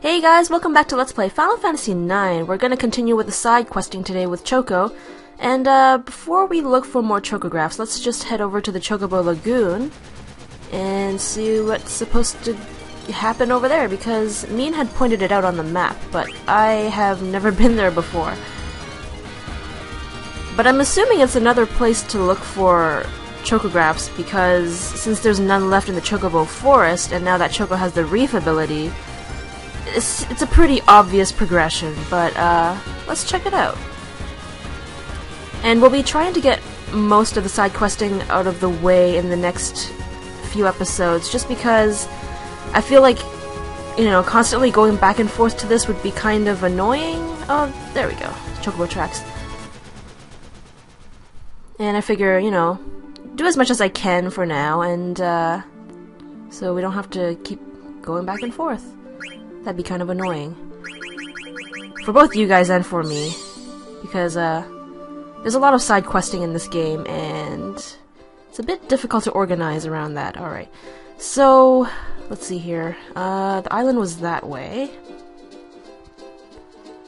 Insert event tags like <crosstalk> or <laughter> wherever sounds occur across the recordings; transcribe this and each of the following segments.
Hey guys, welcome back to Let's Play Final Fantasy IX. We're gonna continue with the side questing today with Choco. And uh, before we look for more Chocographs, let's just head over to the Chocobo Lagoon and see what's supposed to happen over there because Mean had pointed it out on the map, but I have never <laughs> been there before. But I'm assuming it's another place to look for Chocographs because since there's none left in the Chocobo Forest and now that Choco has the Reef ability, it's, it's a pretty obvious progression, but uh, let's check it out. And we'll be trying to get most of the side questing out of the way in the next few episodes, just because I feel like, you know, constantly going back and forth to this would be kind of annoying. Oh, there we go. Chocobo tracks. And I figure, you know, do as much as I can for now, and uh, so we don't have to keep going back and forth. That'd be kind of annoying. For both you guys and for me. Because, uh, there's a lot of side questing in this game, and it's a bit difficult to organize around that. Alright. So, let's see here. Uh, the island was that way.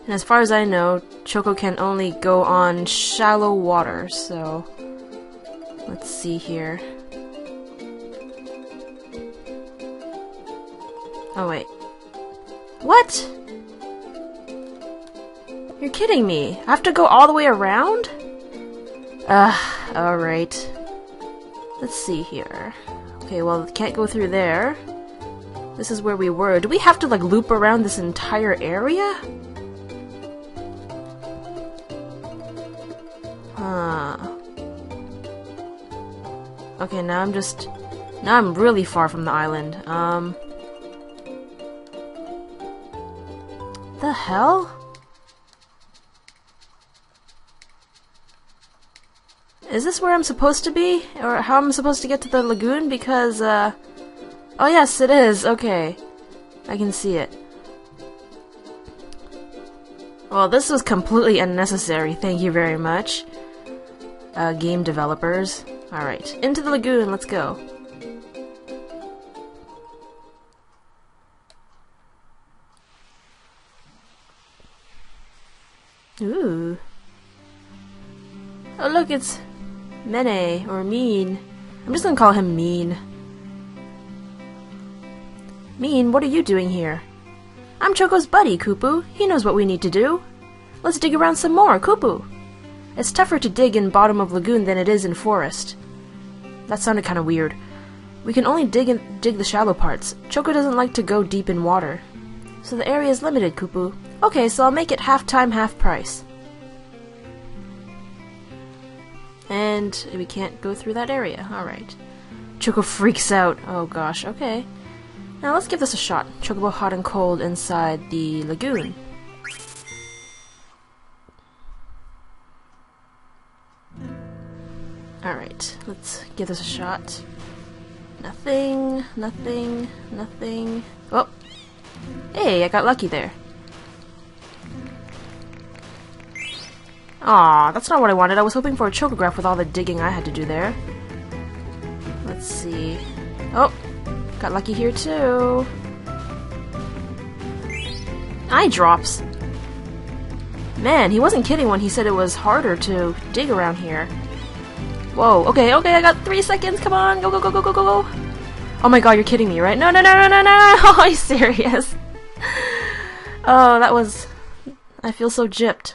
And as far as I know, Choco can only go on shallow water, so... Let's see here. Oh, wait. What? You're kidding me. I have to go all the way around? Ugh, alright. Let's see here. Okay, well, can't go through there. This is where we were. Do we have to, like, loop around this entire area? Huh. Okay, now I'm just... Now I'm really far from the island. Um... The hell? Is this where I'm supposed to be? Or how I'm supposed to get to the lagoon? Because, uh... Oh yes, it is. Okay. I can see it. Well, this was completely unnecessary. Thank you very much. Uh, game developers. Alright, into the lagoon, let's go. Ooh. Oh look, it's Mene, or Mean. I'm just gonna call him Mean. Mean, what are you doing here? I'm Choco's buddy, Kupo. He knows what we need to do. Let's dig around some more, Kupo. It's tougher to dig in bottom of lagoon than it is in forest. That sounded kind of weird. We can only dig in, dig the shallow parts. Choco doesn't like to go deep in water. So the area is limited, Kupo. Okay, so I'll make it half time, half price. And we can't go through that area. Alright. Choco freaks out. Oh gosh, okay. Now let's give this a shot. Chocobo hot and cold inside the lagoon. Alright, let's give this a shot. Nothing, nothing, nothing. Oh! Hey, I got lucky there. Aw, that's not what I wanted. I was hoping for a chocograph with all the digging I had to do there. Let's see. Oh! Got lucky here too. Eye drops! Man, he wasn't kidding when he said it was harder to dig around here. Whoa, okay, okay, I got three seconds, come on, go, go, go, go, go, go, go. Oh my god, you're kidding me, right? No, no, no, no, no, no, <laughs> are you serious? <laughs> oh, that was... I feel so gypped.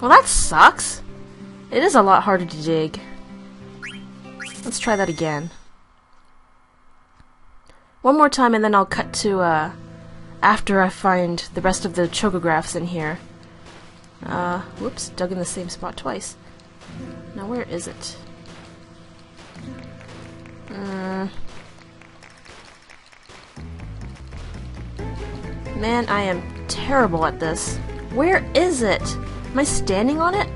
Well, that sucks. It is a lot harder to dig. Let's try that again. One more time and then I'll cut to, uh, after I find the rest of the chocographs in here. Uh, whoops, dug in the same spot twice. Now where is it? Uh, man, I am terrible at this. Where is it? Am I standing on it?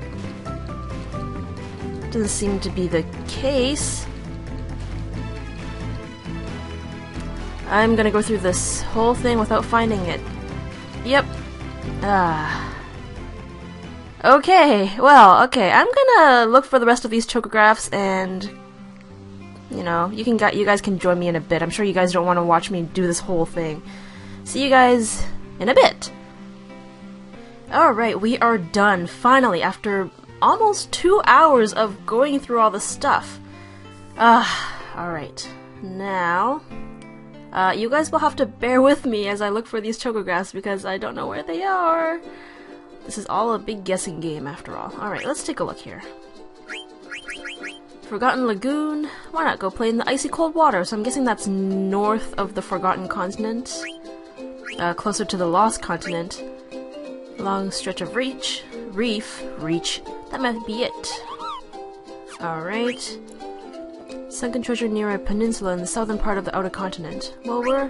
Doesn't seem to be the case. I'm gonna go through this whole thing without finding it. Yep. Ah. Okay, well, okay, I'm gonna look for the rest of these chocographs and you know, you can you guys can join me in a bit. I'm sure you guys don't want to watch me do this whole thing. See you guys in a bit. Alright, we are done, finally, after almost two hours of going through all the stuff. Ah, uh, alright. Now, uh, you guys will have to bear with me as I look for these chocographs because I don't know where they are. This is all a big guessing game after all. Alright, let's take a look here. Forgotten Lagoon. Why not go play in the icy cold water? So I'm guessing that's north of the Forgotten Continent. Uh, closer to the Lost Continent. Long stretch of reach. Reef. Reach. That might be it. Alright. Sunken treasure near a peninsula in the southern part of the outer continent. Well, we're...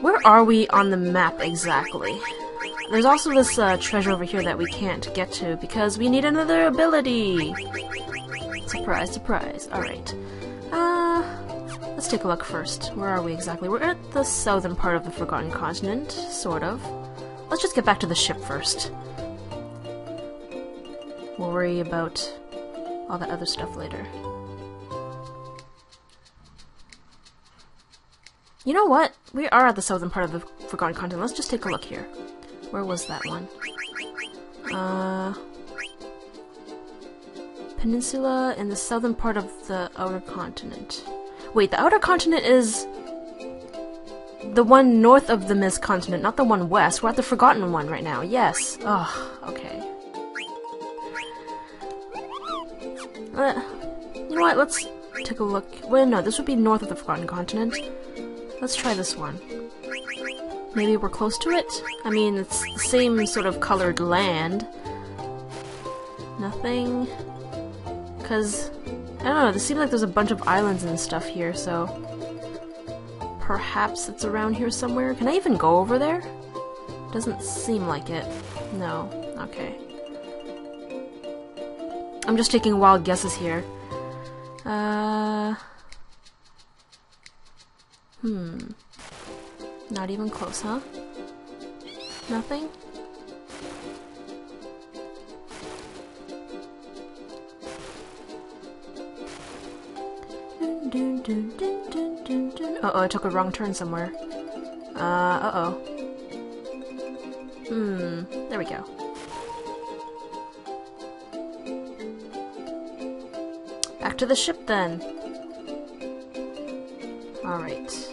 Where are we on the map exactly? There's also this uh, treasure over here that we can't get to because we need another ability! Surprise, surprise. Alright. Uh, let's take a look first. Where are we exactly? We're at the southern part of the Forgotten Continent, sort of. Let's just get back to the ship first. We'll worry about all that other stuff later. You know what? We are at the southern part of the Forgotten Continent. Let's just take a look here. Where was that one? Uh, peninsula in the southern part of the outer continent. Wait, the outer continent is the one north of the Mist continent, not the one west. We're at the forgotten one right now. Yes. Oh, okay. Uh, you know what? Let's take a look. Wait, no, this would be north of the forgotten continent. Let's try this one. Maybe we're close to it? I mean, it's the same sort of colored land. Nothing because, I don't know, it seems like there's a bunch of islands and stuff here, so perhaps it's around here somewhere. Can I even go over there? Doesn't seem like it. No. Okay. I'm just taking wild guesses here. Uh... Hmm. Not even close, huh? Nothing? Uh-oh, I took a wrong turn somewhere. Uh, uh-oh. Hmm, there we go. Back to the ship, then. Alright.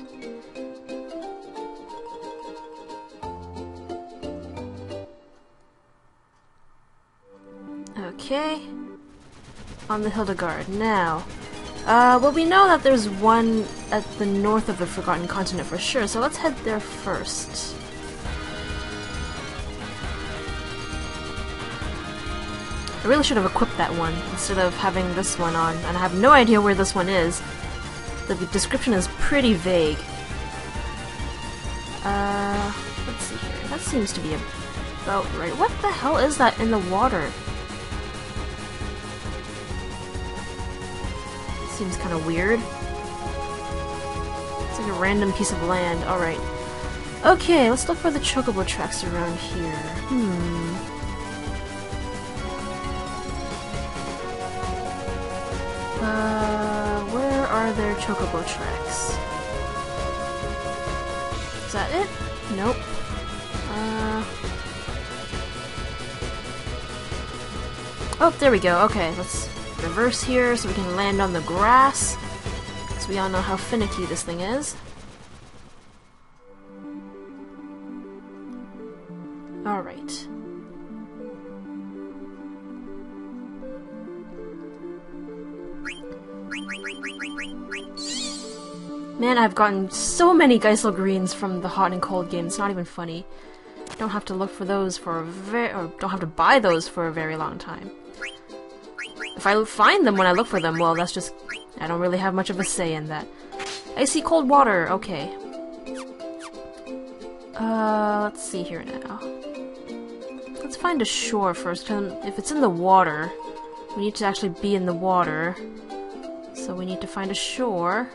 Okay. On the Hilda Garde. Now, uh, well, we know that there's one at the north of the Forgotten Continent for sure, so let's head there first. I really should have equipped that one instead of having this one on, and I have no idea where this one is. The description is pretty vague. Uh, let's see here. That seems to be about right. What the hell is that in the water? Seems kind of weird. It's like a random piece of land. Alright. Okay, let's look for the chocobo tracks around here. Hmm. Uh, where are there chocobo tracks? Is that it? Nope. Uh... Oh, there we go. Okay, let's reverse here so we can land on the grass. Because we all know how finicky this thing is. Alright. Man, I've gotten so many Gysahl Greens from the hot and cold game, it's not even funny. Don't have to look for those for a very- or don't have to buy those for a very long time. If I find them when I look for them, well, that's just... I don't really have much of a say in that. I see cold water, okay. Uh, let's see here now. Let's find a shore first, if it's in the water, we need to actually be in the water. So we need to find a shore.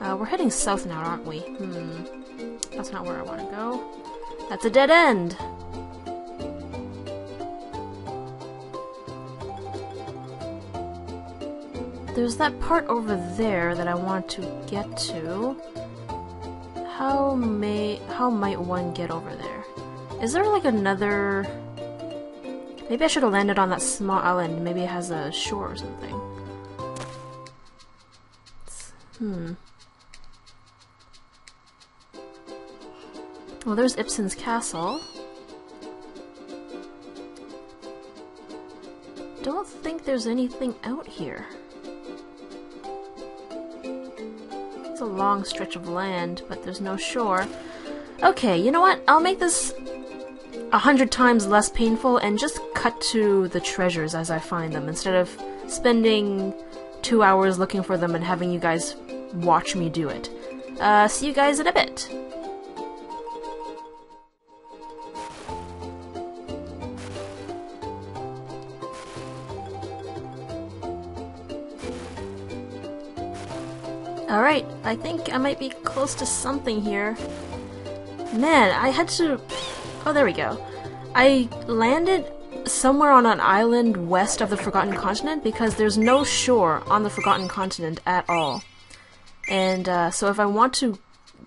Uh, we're heading south now, aren't we? Hmm. That's not where I want to go. That's a dead end! There's that part over there that I want to get to. How may how might one get over there? Is there like another Maybe I should have landed on that small island. Maybe it has a shore or something. Hmm. Well, there's Ipsen's castle. Don't think there's anything out here. Long stretch of land, but there's no shore. Okay, you know what? I'll make this a hundred times less painful and just cut to the treasures as I find them instead of spending two hours looking for them and having you guys watch me do it. Uh, see you guys in a bit. Alright, I think I might be close to something here. Man, I had to... Oh, there we go. I landed somewhere on an island west of the Forgotten Continent because there's no shore on the Forgotten Continent at all. And uh, so if I want to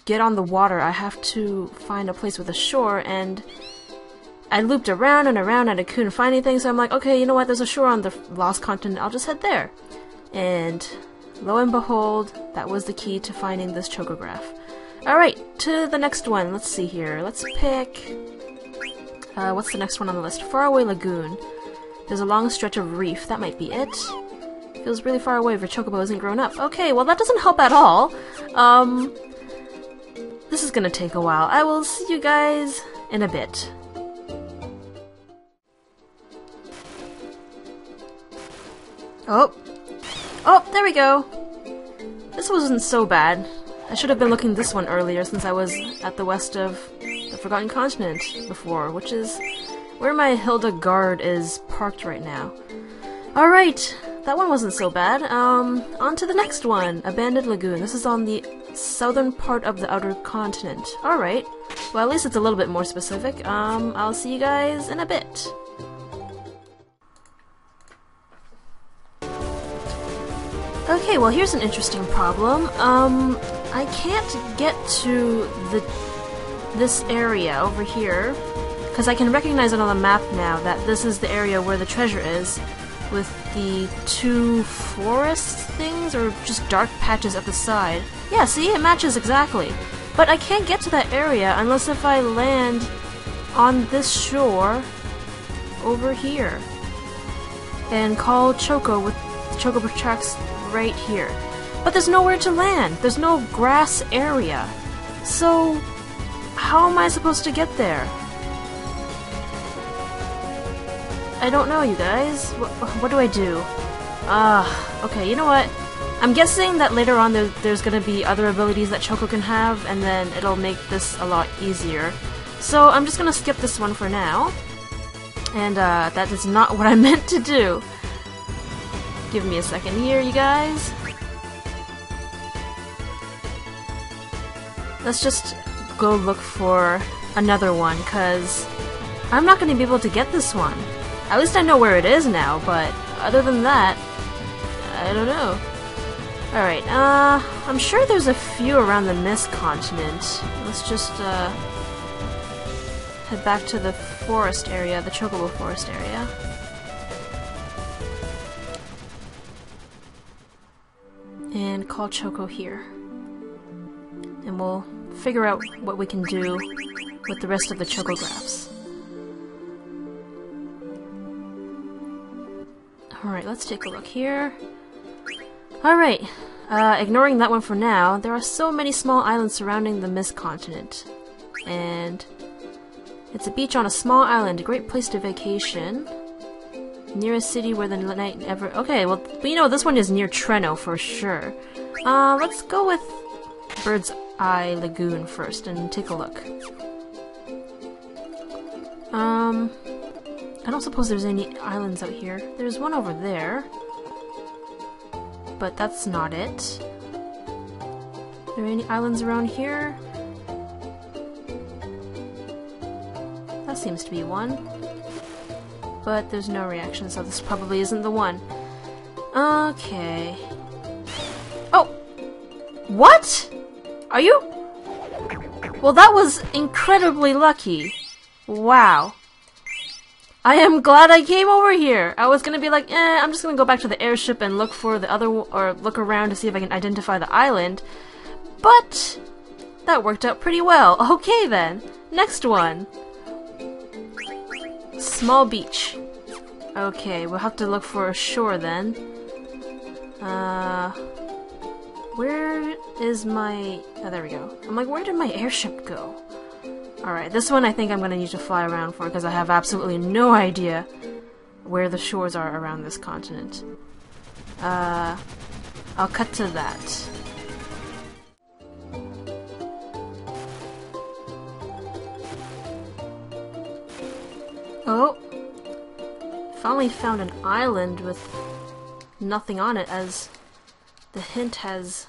get on the water, I have to find a place with a shore, and I looped around and around and I couldn't find anything, so I'm like, okay, you know what, there's a shore on the Lost Continent, I'll just head there. And lo and behold, that was the key to finding this chocograph. Alright, to the next one. Let's see here. Let's pick... Uh, what's the next one on the list? Faraway Lagoon. There's a long stretch of reef. That might be it. Feels really far away if your chocobo isn't grown up. Okay, well that doesn't help at all. Um, this is gonna take a while. I will see you guys in a bit. Oh. Oh, there we go. This wasn't so bad. I should have been looking this one earlier since I was at the west of the Forgotten Continent before, which is where my Hilda Garde is parked right now. Alright, that one wasn't so bad. Um, on to the next one, Abandoned Lagoon. This is on the southern part of the outer continent. Alright, well at least it's a little bit more specific. Um, I'll see you guys in a bit. Okay, well here's an interesting problem. Um, I can't get to the this area over here because I can recognize it on the map now that this is the area where the treasure is with the two forest things or just dark patches at the side. Yeah, see, it matches exactly. But I can't get to that area unless if I land on this shore over here and call Choco with Choco tracks right here. But there's nowhere to land. There's no grass area. So, how am I supposed to get there? I don't know, you guys. What, what do I do? Ah, uh, okay, you know what? I'm guessing that later on there, there's gonna be other abilities that Choco can have, and then it'll make this a lot easier. So I'm just gonna skip this one for now. And uh, that is not <laughs> what I meant to do. Give me a second here, you guys. Let's just go look for another one, because I'm not going to be able to get this one. At least I know where it is now, but other than that, I don't know. Alright, uh, I'm sure there's a few around the Mist continent. Let's just, uh, head back to the forest area, the Chocobo forest area. And call Choco here. And we'll figure out what we can do with the rest of the Chocographs. Alright, let's take a look here. Alright, uh, ignoring that one for now, there are so many small islands surrounding the Mist Continent. And it's a beach on a small island, a great place to vacation. Near a city where the night ever... Okay, well, we know this one is near Treno for sure. Uh, let's go with Bird's Eye Lagoon first and take a look. Um, I don't suppose there's any islands out here. There's one over there. But that's not it. Are there any islands around here? That seems to be one. But there's no reaction, so this probably isn't the one. Okay. Oh! What? Are you? Well, that was incredibly lucky. Wow. I am glad I came over here. I was gonna be like, eh, I'm just gonna go back to the airship and look for the other, or look around to see if I can identify the island. But that worked out pretty well. <laughs> Okay then, next one. Small beach. Okay, we'll have to look for a shore then. Uh, where is my? Oh, there we go. I'm like, where did my airship go? Alright, this one I think I'm gonna need to fly around for because I have absolutely no idea where the shores are around this continent. Uh, I'll cut to that. Oh! Finally found an island with nothing on it as the hint has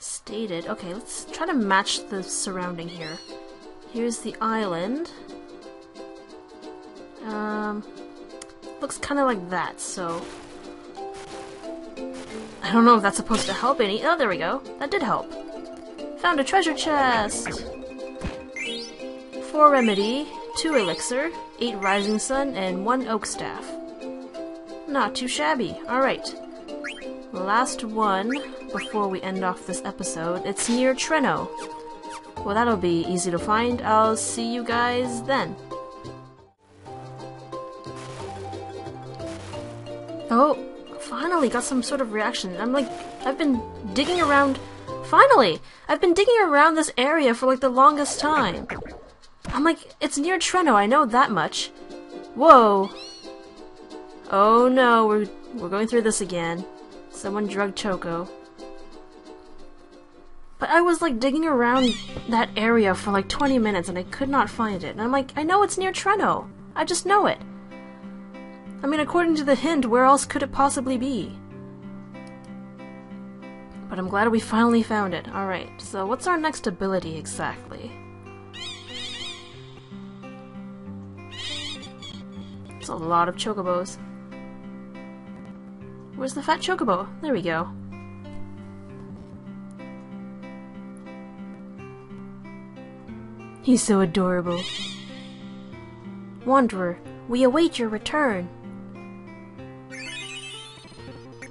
stated. Okay, let's try to match the surrounding here. Here's the island. Um, looks kind of like that, so... I don't know if that's supposed to help any- oh, there we go. That did help. Found a treasure chest! Four remedy, two elixir, eight rising sun, and one oak staff. Not too shabby. Alright. Last one before we end off this episode. It's near Treno. Well, that'll be easy to find. I'll see you guys then. Oh, finally got some sort of reaction. I'm like, I've been digging around. Finally! I've been digging around this area for like the longest time. I'm like, it's near Treno, I know that much. Whoa. Oh no, we're, we're going through this again. Someone drugged Choco. But I was like digging around that area for like 20 minutes and I could not find it. And I'm like, I know it's near Treno. I just know it. I mean, according to the hint, where else could it possibly be? But I'm glad we finally found it. Alright, so what's our next ability exactly? A lot of chocobos. Where's the fat chocobo? There we go. He's so adorable. Wanderer, we await your return.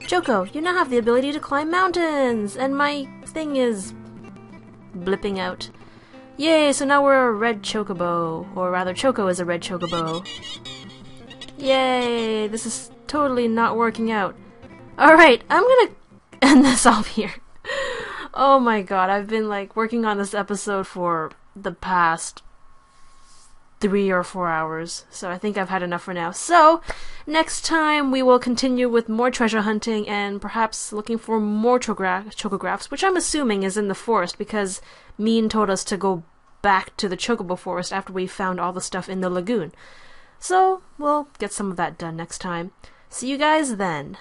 Choco, you now have the ability to climb mountains, and my thing is blipping out. Yay, so now we're a red chocobo, or rather Choco is a red chocobo. Yay, this is totally not working out. Alright, I'm gonna <laughs> end this off here. oh my god, I've been like working on this episode for the past three or four hours, so I think I've had enough for now. So, next time we will continue with more treasure hunting and perhaps looking for more chocogra- chocographs, which I'm assuming is in the forest because Mean told us to go back to the chocobo forest after we found all the stuff in the lagoon. So, we'll get some of that done next time. See you guys then.